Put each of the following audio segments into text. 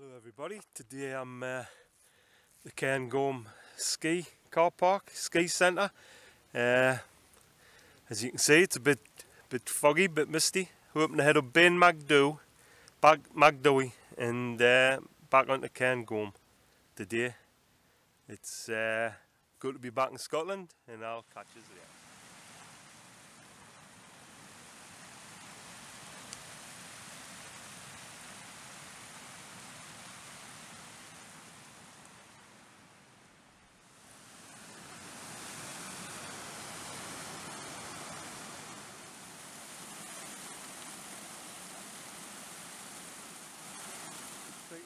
Hello everybody, today I'm uh, the Cairngorm ski car park, ski centre. Uh, as you can see it's a bit bit foggy, bit misty. Hoping to head up Ben Macdui, back Macdui and uh, back onto Cairngorm today. It's uh, good to be back in Scotland and I'll catch you there.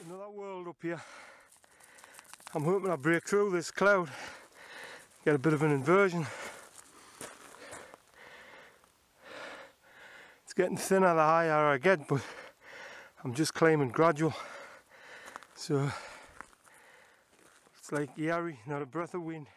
Another world up here. I'm hoping I break through this cloud, get a bit of an inversion. It's getting thinner the higher I get, but I'm just climbing gradual. So it's like airy, not a breath of wind.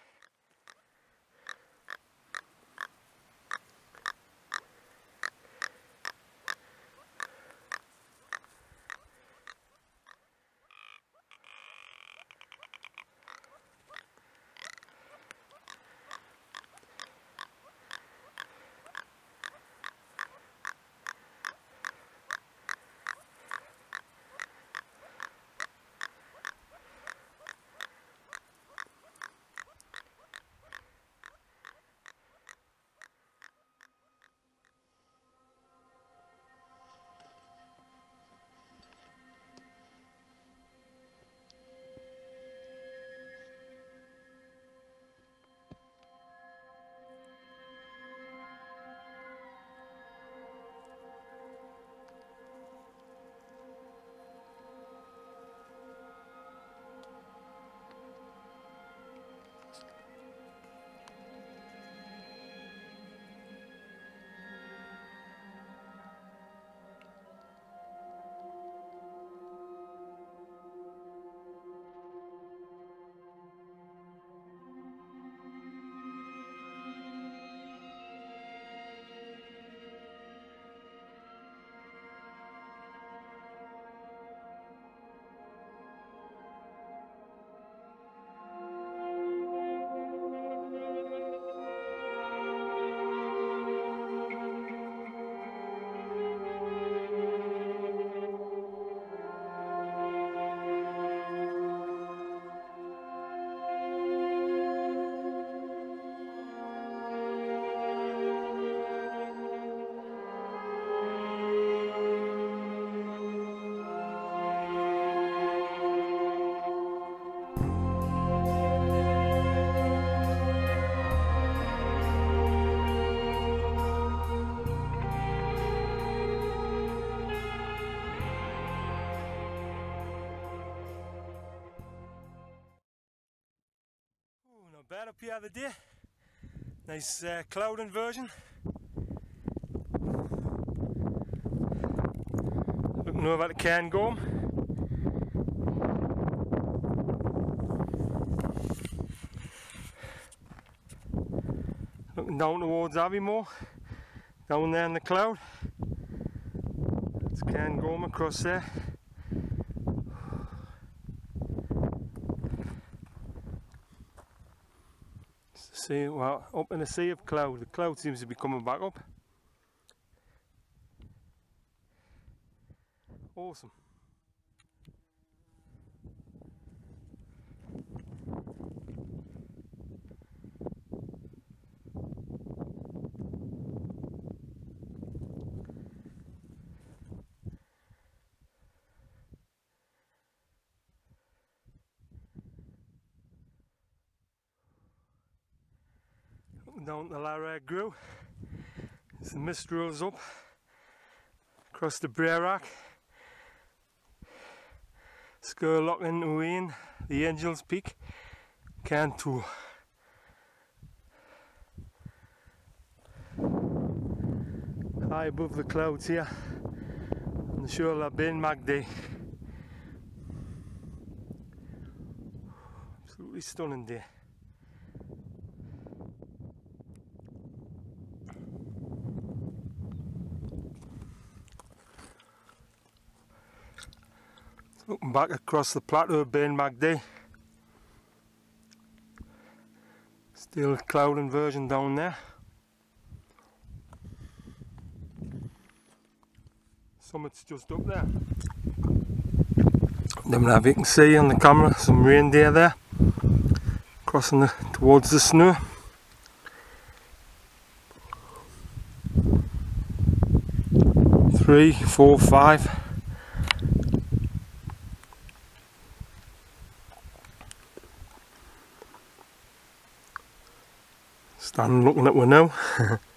Not bad up here the day. Nice uh, cloud inversion. Looking over at the Cairngorm. Looking down towards Aviemore, down there in the cloud. It's Cairngorm across there. See, well, up in a sea of cloud. The cloud seems to be coming back up. Awesome. Down the Lairig Ghru. The mist rolls up across the Braeriach, Skurlock and Uain, the Angel's Peak, Cairn Toul. High above the clouds here on the shore of Ben Macdui. Absolutely stunning day. Looking back across the plateau of Ben Macdui. Still cloud inversion down there. Summit's just up there. Then you can see on the camera some reindeer there crossing the, towards the snow. Three, four, five. Standing looking at one now.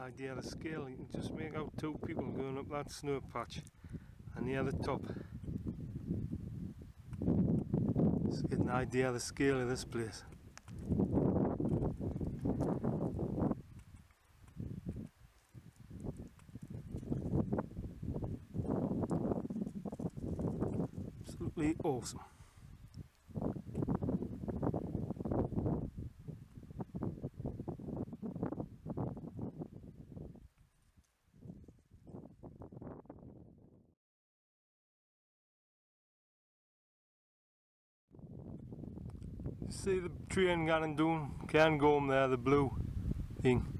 idea of the scale, you can just make out two people going up that snow patch and the other top. Just get an idea of the scale of this place. Absolutely awesome. See the tree train going down Cairngorm there, the blue thing.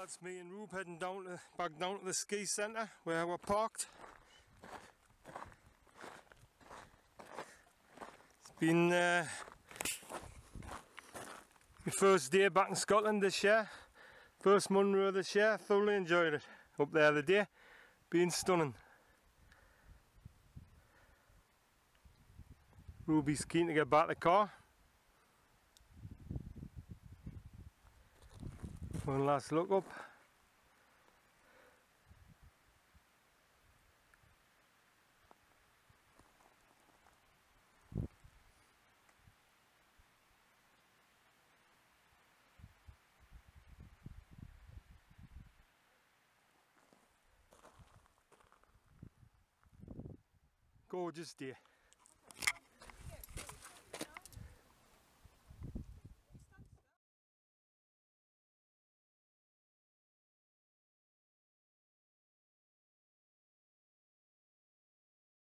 That's me and Rube heading down to, back down to the ski centre where we're parked. It's been uh, my first day back in Scotland this year. First Munro this year, thoroughly enjoyed it. Up there the day, been stunning. Ruby's keen to get back the car. One last look up. Gorgeous day.